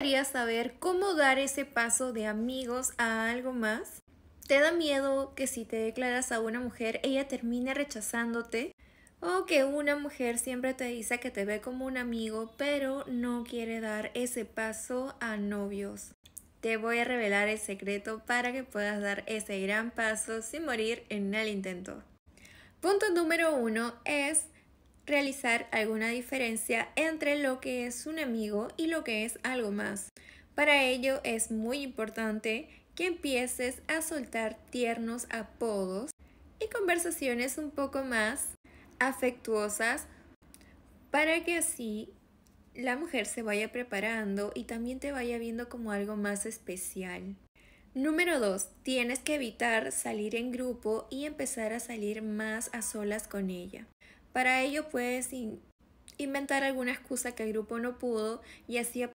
¿Querías saber cómo dar ese paso de amigos a algo más? ¿Te da miedo que si te declaras a una mujer ella termine rechazándote? ¿O que una mujer siempre te dice que te ve como un amigo pero no quiere dar ese paso a novios? Te voy a revelar el secreto para que puedas dar ese gran paso sin morir en el intento. Punto número uno es realizar alguna diferencia entre lo que es un amigo y lo que es algo más. Para ello es muy importante que empieces a soltar tiernos apodos y conversaciones un poco más afectuosas para que así la mujer se vaya preparando y también te vaya viendo como algo más especial. Número 2. Tienes que evitar salir en grupo y empezar a salir más a solas con ella. Para ello puedes inventar alguna excusa que el grupo no pudo y así